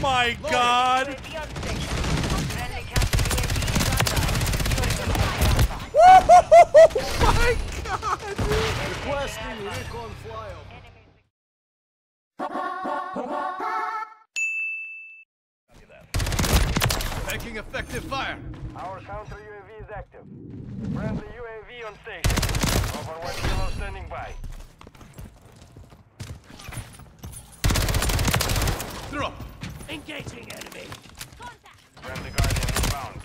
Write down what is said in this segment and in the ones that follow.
my god! Oh my god! Requesting recon flyover. Making effective fire. Our counter UAV is active. Friendly UAV on station. Overwatch Kilo standing by. Engaging enemy. Friendly Guardian inbound.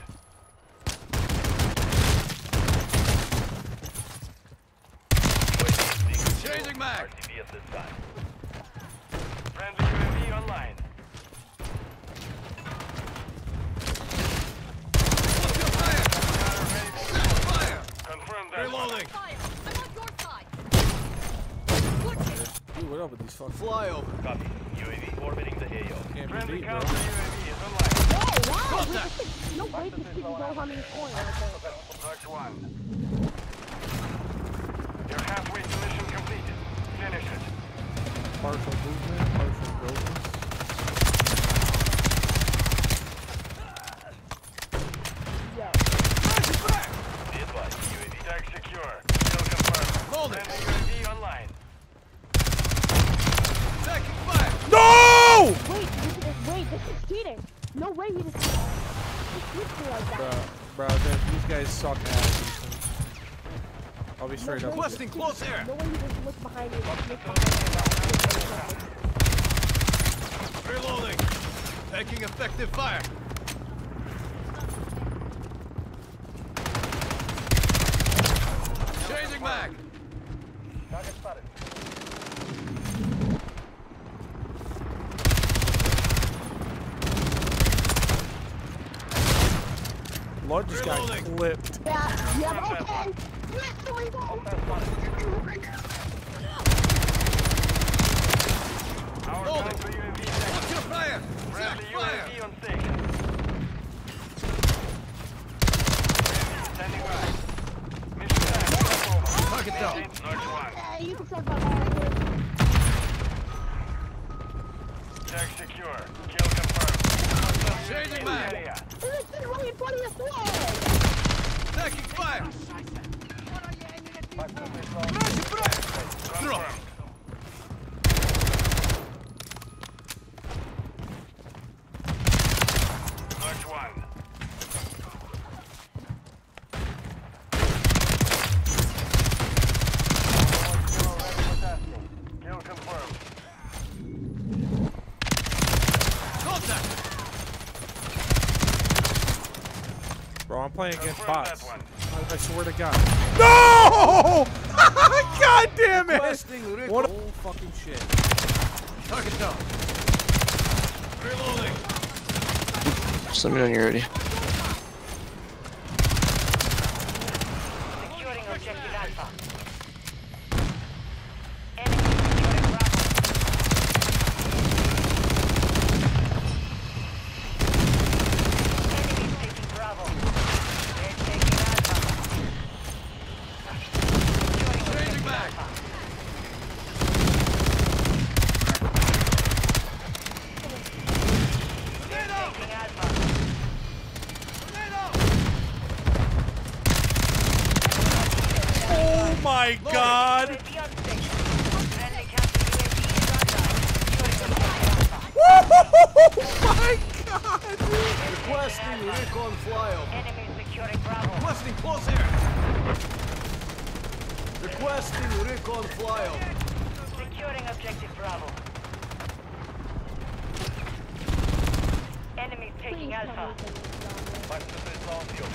Changing mag. RTB at this time. Friendly UAV online. Look fire. Set fire. Confirm that. Reloading. Fire! I'm on your side! Dude, what up with these fucking Flyover. Copy. UAV orbiting the AO. can't be Friendly beat, counter UAV is online. Oh, wow! Contact. No way to see know how many coins right there. Mark one. You're halfway to mission completed. Finish it. Partial movement, partial buildings. Yo. Be advised. UAV tag secure. Kill confirmed. Hold it. Friendly UAV online. Taking fire. No! Wait, this is, wait, this is cheating. No way he just, he shoots me like Bro, that. bro, dude, these guys suck ass. I'll be straight up. with Requesting close air. No way he just behind me. Look behind me. Reloading. Taking effective fire. Changing mag. Lord just got clipped. Yeah, yeah, okay. Yes, we. Our Hold it. counter UAV is. Watch your fire. Friendly Set fire. UAV on station. Standing by. Mission time. Target down. North one. Yeah, you can 20 jest Taking fire! Drop! Bro, I'm playing against bots. I, I swear to God. No! God damn it! What a fucking shit. Target down. Reloading. Just let me know when you're ready. Securing objective Alpha. Enemy securing Bravo. Enemy taking Bravo. They're taking Alpha. Securing Changing objective back. Alpha. They're taking Alpha. Oh my god! UAV on station. Friendly counter UAV is online. Securing objective Alpha. Oh my god! Requesting recon flyover. Enemy securing Bravo. Requesting close air. Requesting recon flyover. Securing objective Bravo. Enemy taking Please tell Alpha. me something is on there.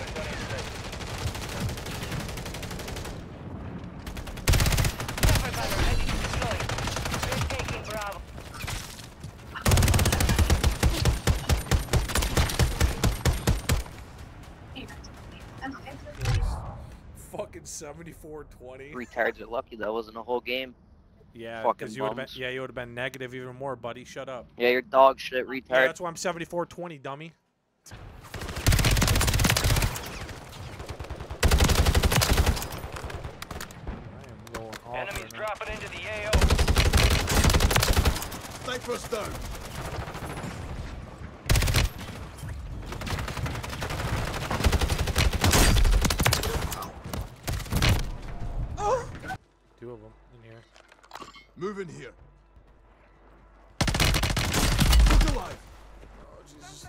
Cover gunner ready to deploy. They're taking Bravo. Fucking 74-20. Retards are lucky that wasn't a whole game. Yeah, Fucking because you would have been yeah, you would have been negative even more, buddy. Shut up. Yeah, you're dog shit, Yeah, retard. that's why I'm 74-20, dummy. I am going off Enemies dropping into the AO. Cypress down. Move in here. Look alive. Oh, Jesus.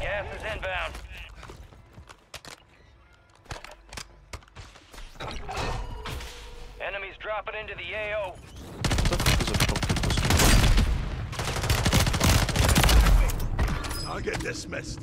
Gas is inbound. Enemies dropping into the AO. Target dismissed.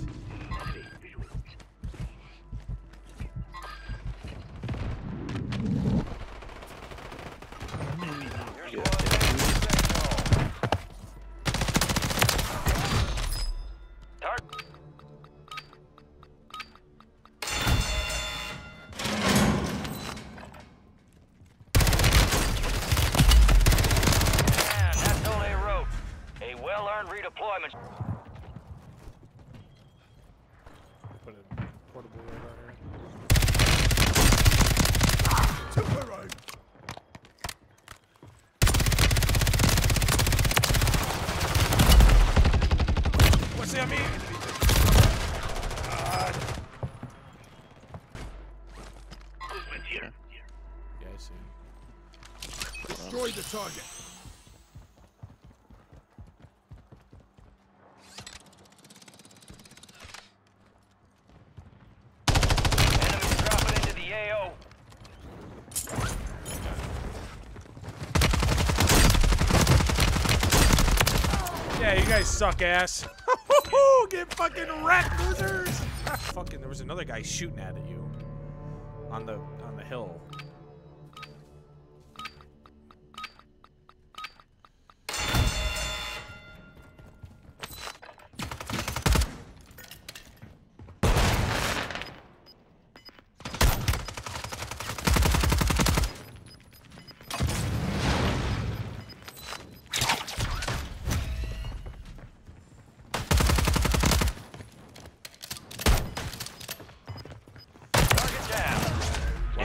Destroy the target. Enemies dropping into the AO. Yeah, you guys suck ass. Get fucking wrecked, losers. fucking, there was another guy shooting at you on the on the hill.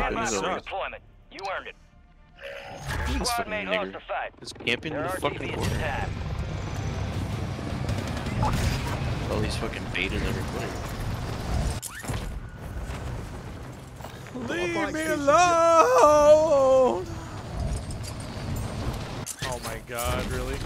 Stand by you for suck. You earned it. This Squad fucking mate lost nigger the fight. is camping in the fucking RTB at corner. the time. All these fucking baited everybody. Leave me alone. Oh my god, really?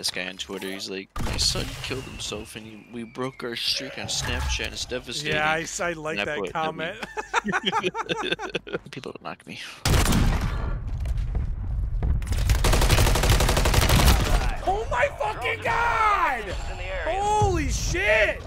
Yeah, this guy on Twitter, he's like, my son killed himself and he, we broke our streak on Snapchat. It's devastating. Yeah, I, I like And that put- comment. People don't knock me. oh my fucking god! It's in the area. Holy shit!